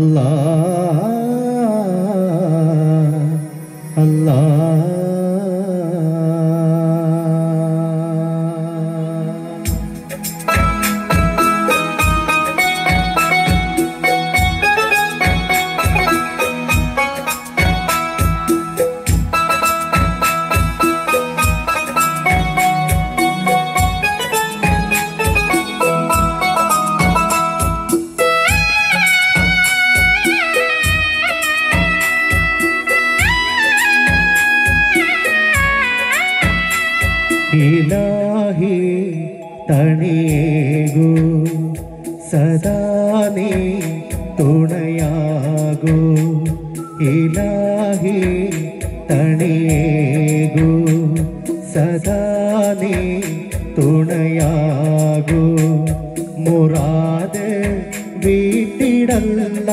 Love. സദാ നീ തുണയാകൂ. ഇലാഹി തണിയേകൂ. സദാ നീ തുണയാകൂ. മുറാദ് വീട്ടിടല്ല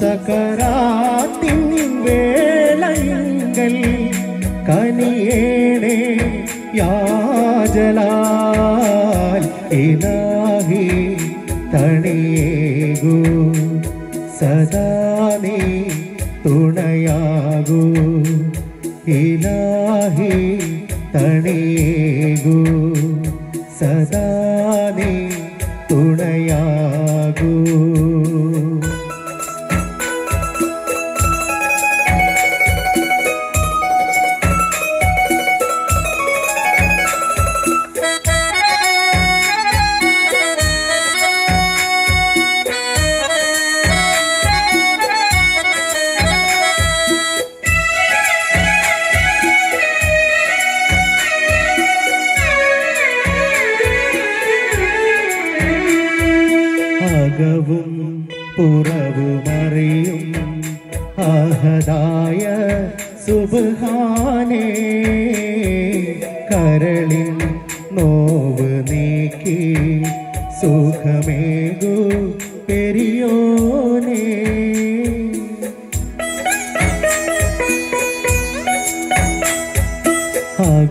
സകരാത്തിൻ വേളയങ്കൽ കനിയേണേ യാജലാൽ ഇലാഹി തണിയേകൂ സദാ നീ തുണയാകൂ. ഇലാഹി തണിയേകൂ സദാ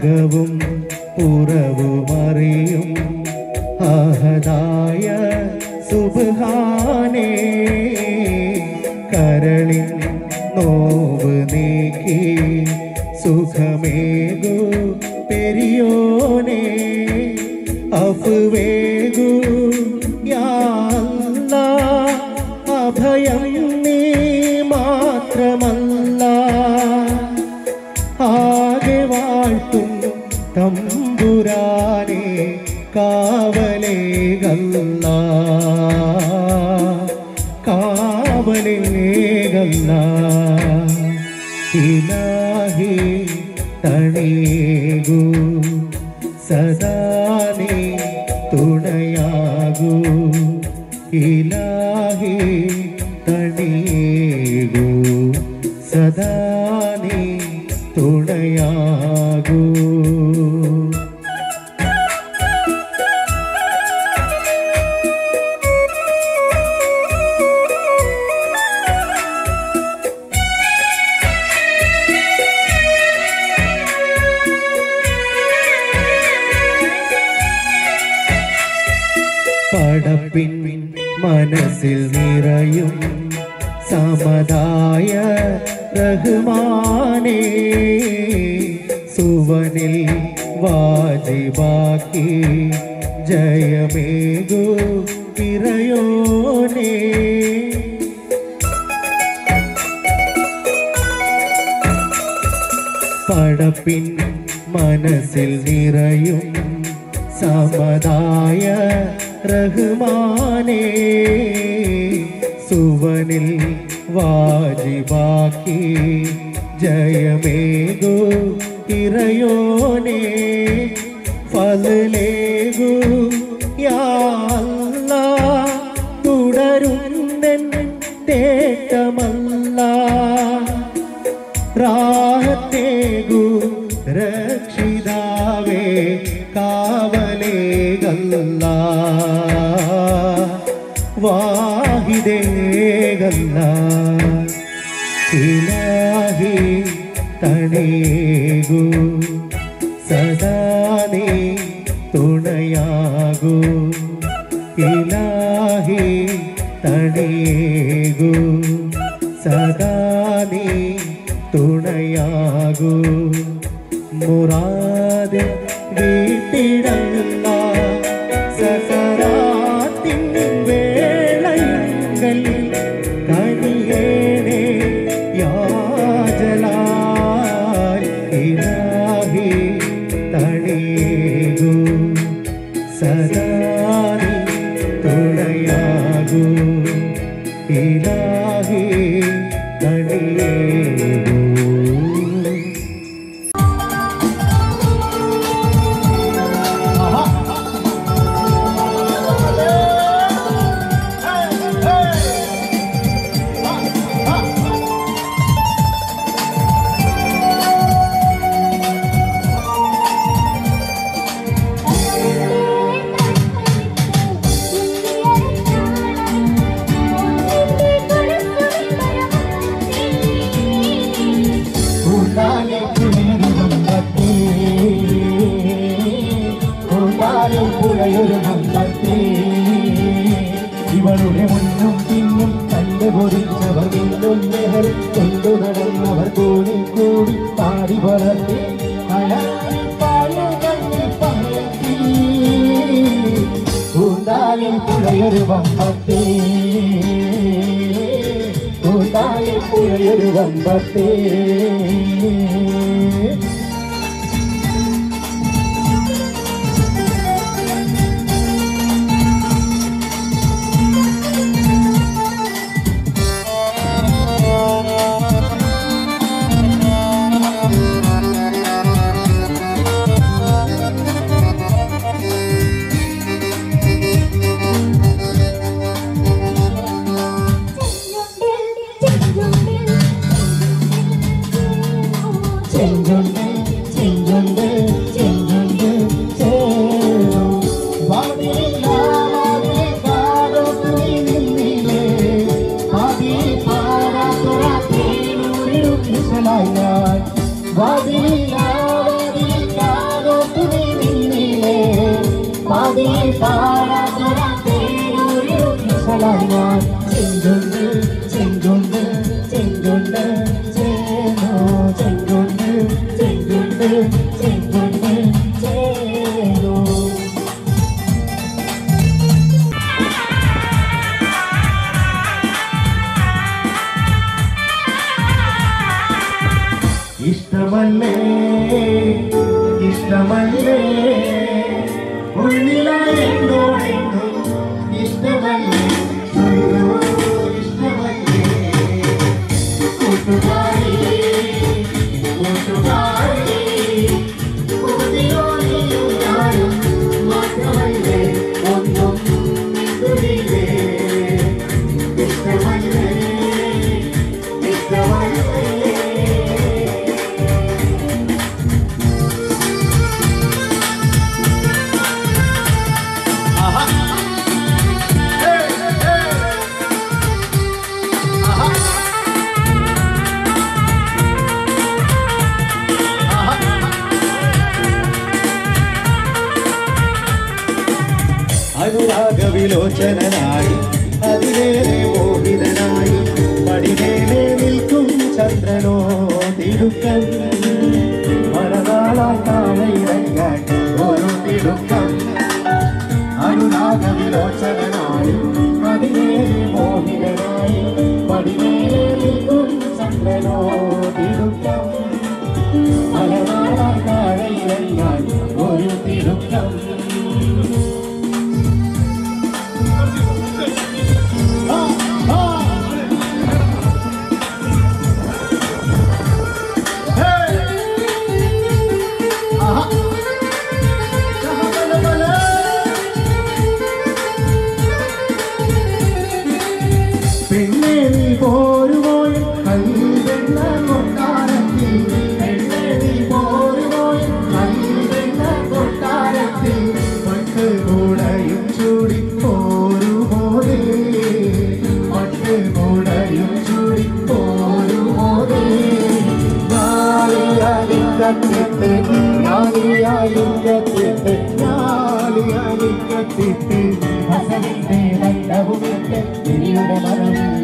உலகவும் புற സദാ പടപ്പിൻ മനസ്സിൽ നിറയും സമതായ റഹ്മാനേ. സുവനിൽ വാജിവാക്കി ജയമേഗു ഇറയോനേ ഫലേകു ഗല്ല വാഹിദേ ഗല്ല ഇലാഹി തണേകൂ സദാ നീ തുണയാകൂ. ഇലാഹി തണേകൂ സദാ നീ തുണയാകൂ. മുറാദ് വീട്ടിടങ്ങ പുഴയൊരുവമ്പത്തേ കൂട്ടായി പുഴയൊരുവമ്പത്തേ far. திடுக்கம் மனதாலா தானை இறங்க ஒரு திடுக்கம் அருணாக விரோச்சனாய் பதினேழு மோகிதனாய் Thank you.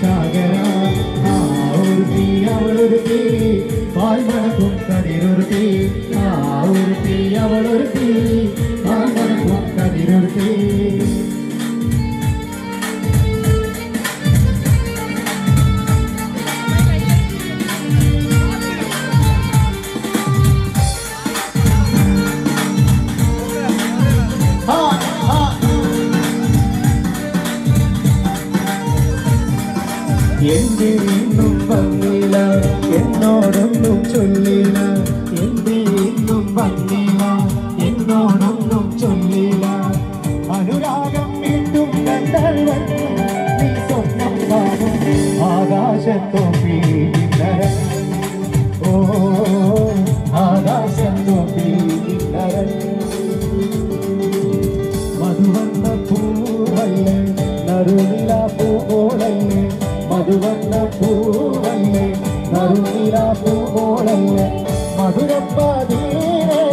time. എന്റെ ഇന്നും വന്നില്ല? എന്നോടൊന്നും ചൊല്ലില്ല. എന്തിനും വന്നില്ല? മധുവന്ന പൂവല്ലേ നറുനില പൂവോളല്ലേ മധുരപ്പാതീരേ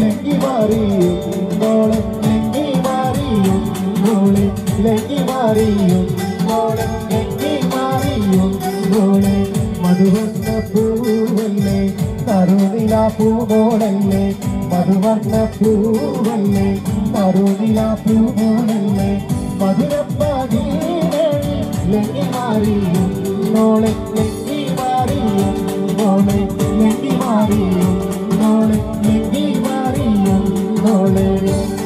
ലങ്കി മാറിയും മോളെ ലെങ്കി മാറിയും മോളെ ലങ്കി മാറിയും മോളെ ലങ്കി മാറിയും മോളെ മധുവന്ന പൂവല്ലേ? നറുനില മധുവർണ പൂവല്ലേ? കരുണില പൂവോളല്ലേ? മധുരപ്പാതീരേ ലങ്കി മാറിയും മോളെ ലങ്കി മാറിയും? മോളെ ലങ്കി മാറിയും? മോളെ ലങ്കി മാറിയും? മോളെ.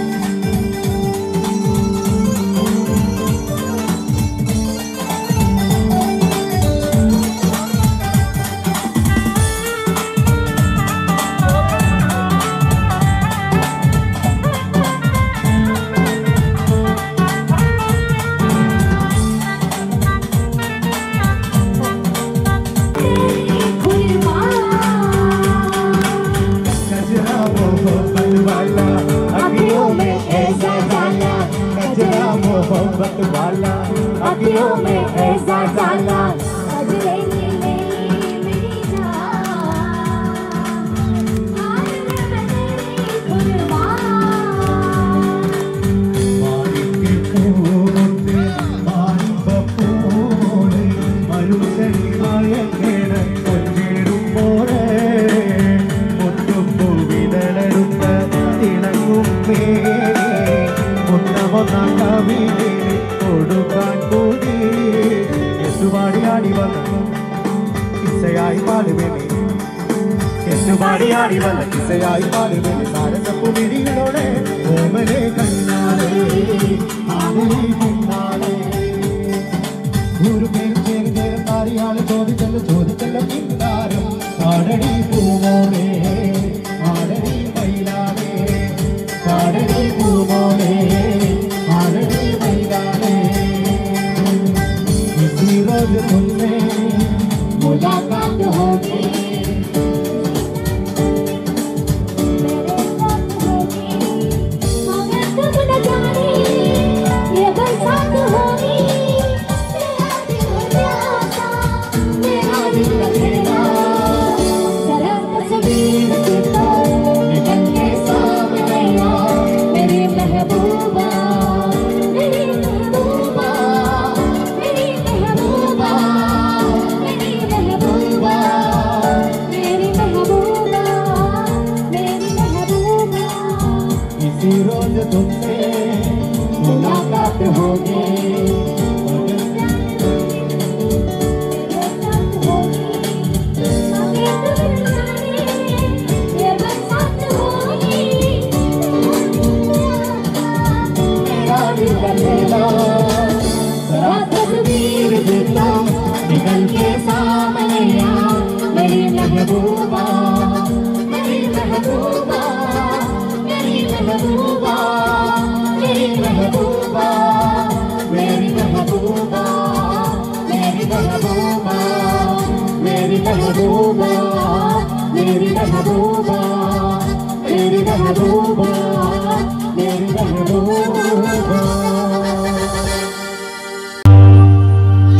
will make ഇസയായി പാടുവേണേ എന്നുപാടിയാടി വന്ന കിസയായി പാടുവേണേ താരസപ്പു വിരികളോടെ ഓമനെ കണ്ണാടേ ആനേ കണ്ണാളേ ഒരു പേര് ചോദിച്ചല്ലോ ചോദിച്ചല്ലോ പിന്നാരം ആടടി പൂമോളേ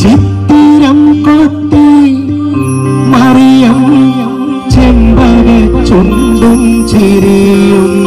ചിത്തിരം കൊത്തി മറിയം ചെമ്പക ചുണ്ടും ചിരിയും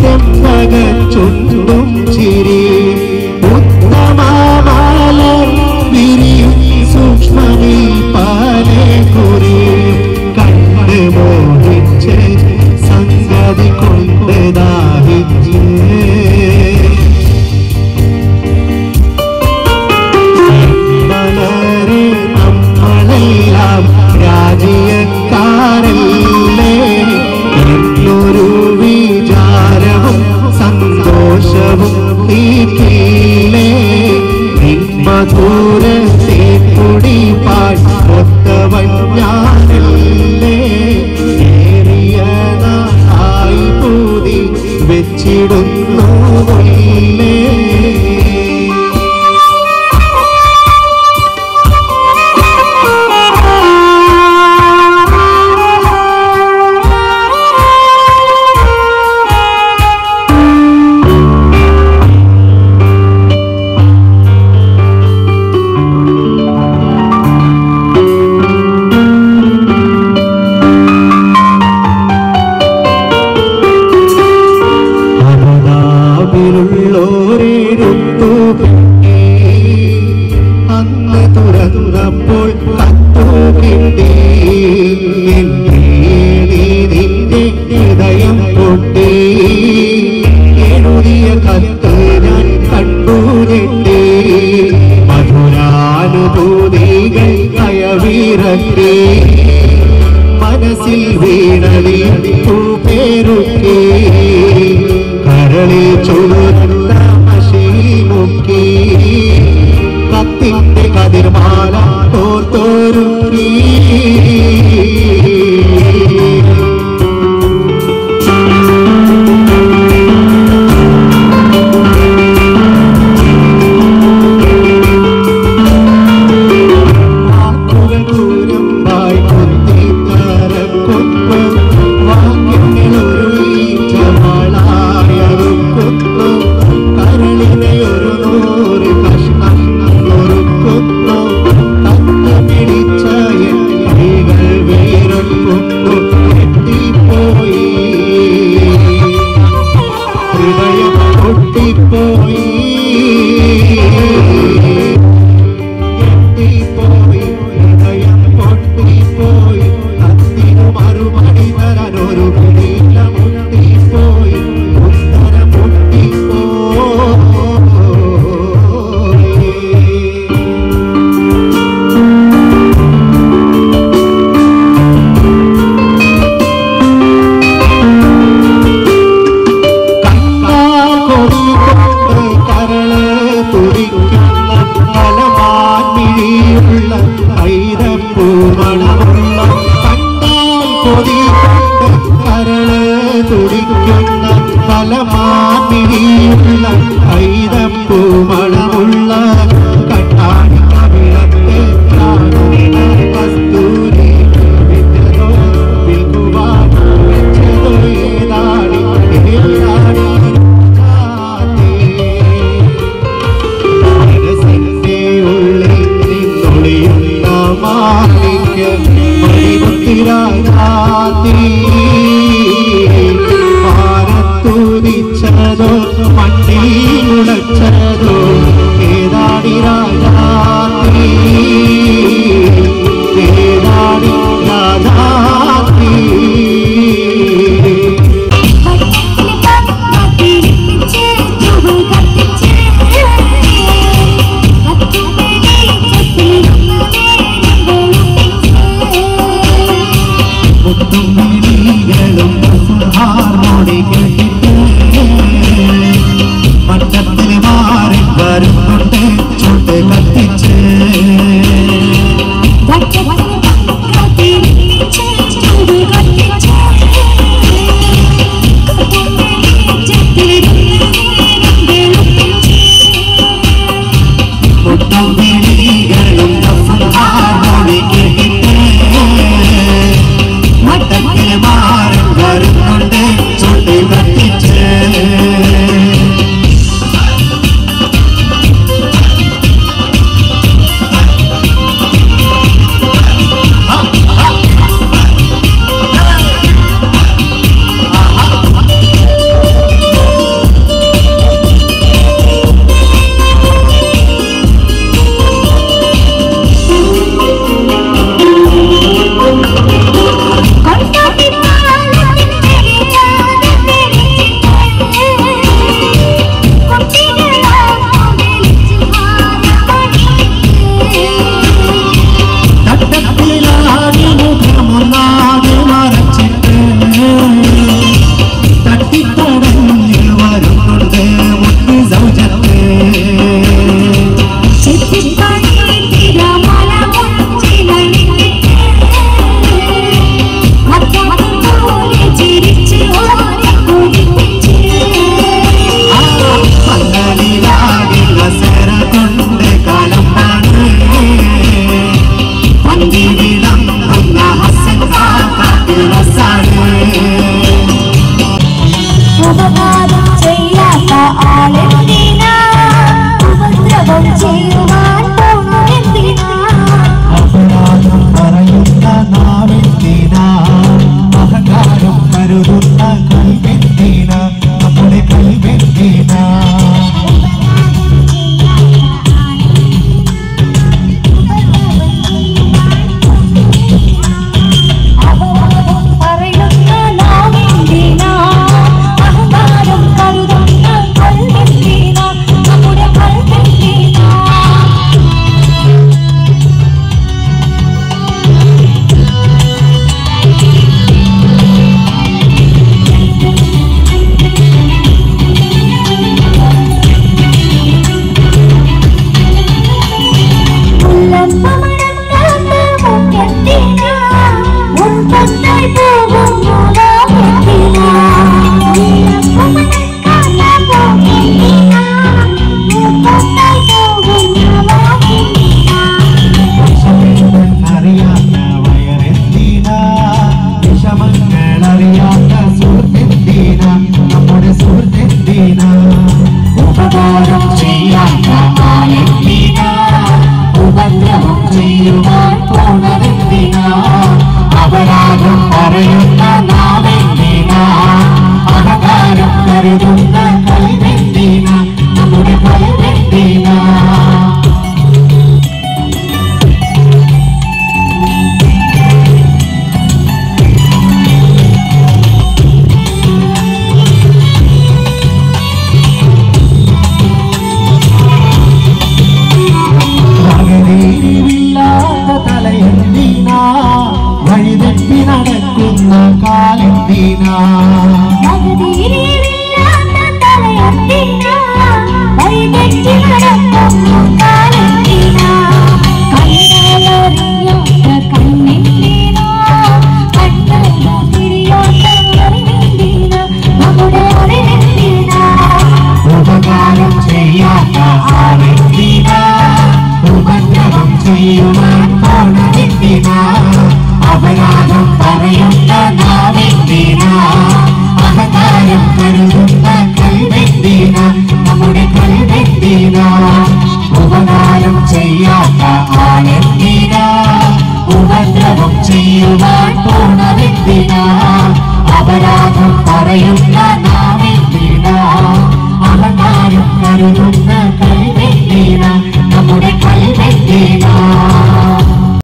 ചെമ്പകച്ചുണ്ടും ಹರೇ തുടിക്കുന്ന ഫലമാ ഐതപ്പൂ